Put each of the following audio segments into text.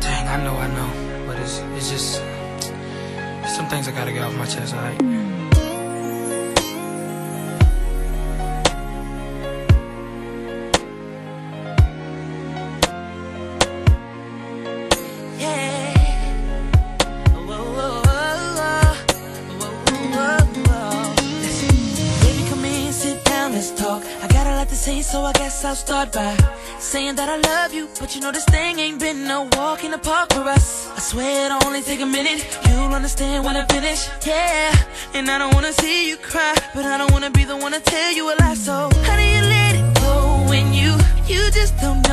dang, I know, I know, but it's it's just some things I gotta get off my chest. All right. Mm. Alright? so I guess I'll start by saying that I love you. But you know this thing ain't been no walk in the park for us. I swear it'll only take a minute. You'll understand when I finish. Yeah, and I don't wanna see you cry, but I don't wanna be the one to tell you a lie. So how do you let it go when you you just don't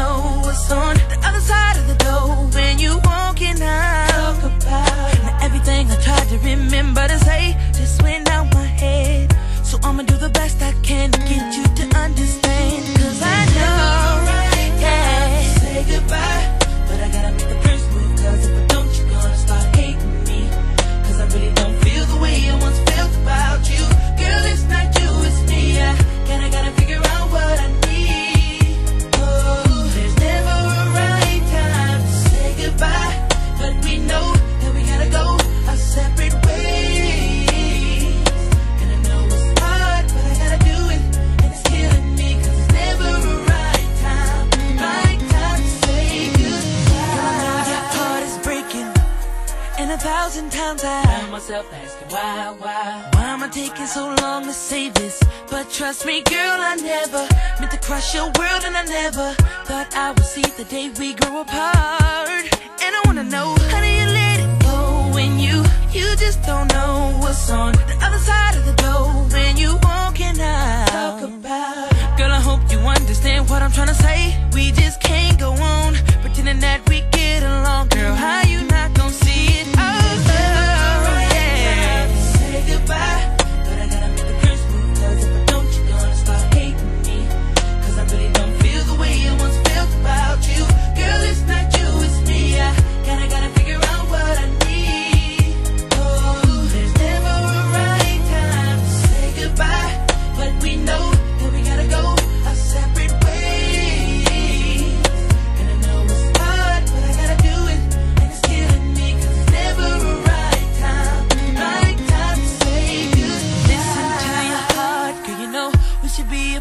thousand times I found myself asking why, why Why am I taking so long to say this? But trust me girl, I never Meant to crush your world and I never Thought I would see the day we grow apart. And I wanna know, how do you let it go when you You just don't know what's on the other side of the door When you walking out Talk about. Girl, I hope you understand what I'm trying to say. We just can't go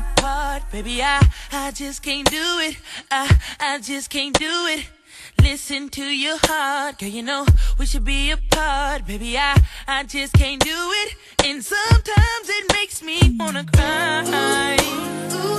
be Baby, I, I just can't do it. I, I just can't do it. Listen to your heart, girl, you know we should be apart Baby, I, I just can't do it. And sometimes it makes me wanna cry. Ooh, ooh,